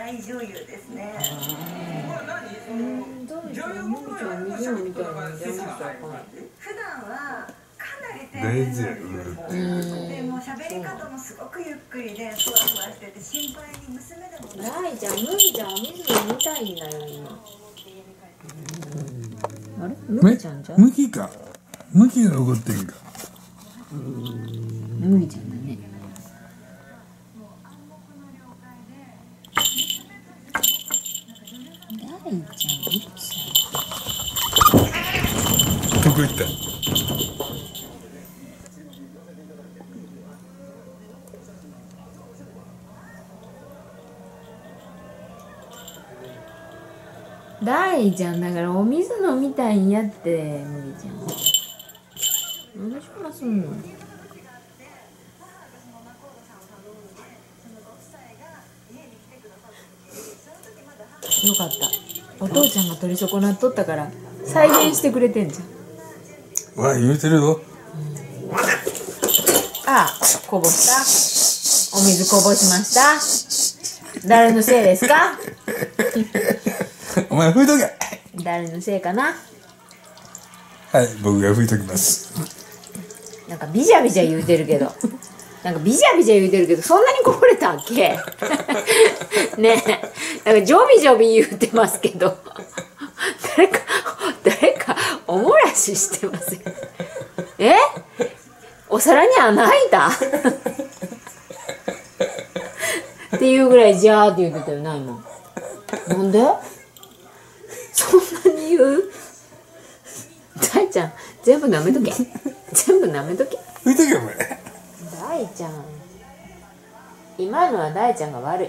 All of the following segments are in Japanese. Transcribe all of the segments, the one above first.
大女優ですね。普段はかなり丁寧なうんでもう喋り方もすごくゆっくりでふわふわしてて心配に娘でもない。大ちゃん麦ちゃんお水飲みたいんだよ今あれ？麦ちゃんじゃん。麦か麦が怒ってんか。麦ちゃんだね大ちゃんどこ行った大ちゃんだからお水飲みたいんやって麦ちゃん。何でしょますんのよかったお父ちゃんが取り損なっとったから再現してくれてんじゃん。わ言うてるよあこぼした。お水こぼしました。誰のせいですか？お前拭いとけ。誰のせいかな？はい僕が拭いときます。なんかビジャビジャ言うてるけど。なんかビジャビジャ言うてるけどそんなにこぼれたっけ？ねえなんかジョビジョビ言うてますけど。誰か誰かおもらししてませんえ？お皿に穴開いた？っていうぐらいジャーって言ってたよな今。なんで？そんなに言う？大ちゃん全部舐めとけ。全部舐めとけ。拭いとけお前。大ちゃん。今のは大ちゃんが悪い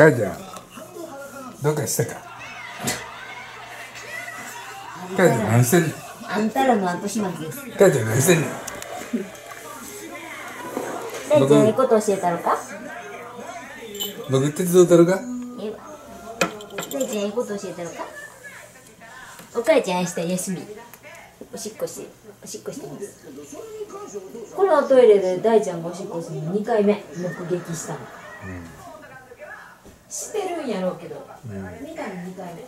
母ちゃんどうかしたか。母ちゃん何してんの。あんたらの後始末です。母ちゃん何してんの。大ちゃんええこと教えたのか。僕手伝うたるか。ええわ大ちゃんええこと教えたのか。お母ちゃん明日休み。おしっこしておしっこしてますこのトイレで大ちゃんがおしっこするの2回目目撃したの、知ってるんやろうけど、見たの2回目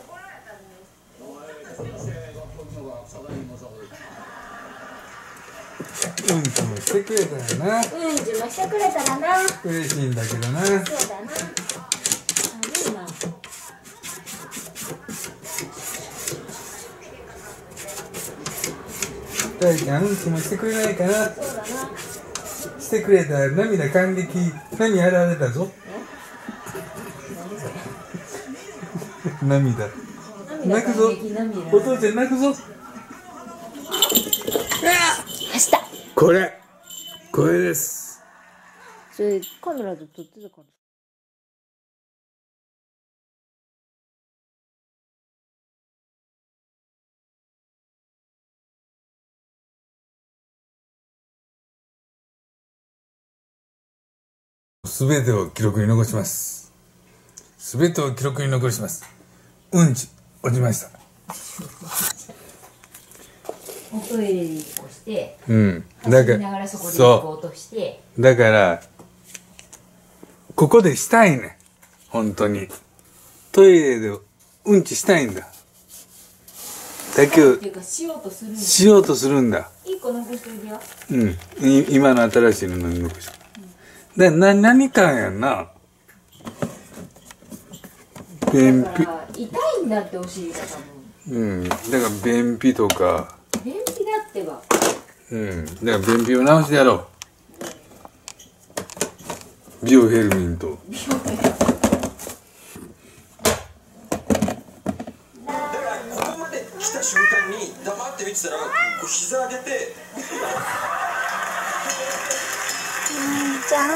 うんともしてくれたよなうんちもしてくれたらな。嬉しいんだけどなそうだな。大ちゃんうんちもしてくれないかな？そうだな。してくれたら涙感激涙洗われたぞ？涙。泣くぞ。お父ちゃん泣くぞ。これ。これです。それカメラで撮ってたから。すべてを記録に残します。すべてを記録に残しますうんち落ちました。おトイレに一個して、うん。だ走りながかららそこで一そ個落として、う。だからここでしたいね。本当に。トイレでうんちしたいんだ。だけどっていうかしようとするんしようとするんだ。一個残しといてよ。うん。い今の新しいのに残したでな何かやんな。便秘だから痛いんだってお尻が多分。うん。だから便秘とか。便秘だってば。うん。だから便秘を直してやろう。ビオヘルミンと。ここまで来た瞬間に黙って見てたらこう膝上げて。じゃん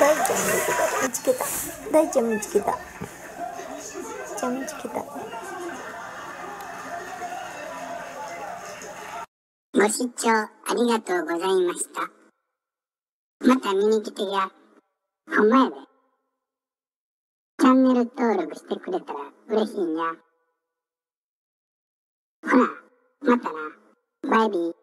大ちゃん見つけた大ちゃん見つけた大ちゃん見つけたご視聴ありがとうございました。また見に来てや。ほんまやで。チャンネル登録してくれたら嬉しいんや。ほな、またな。バイビー。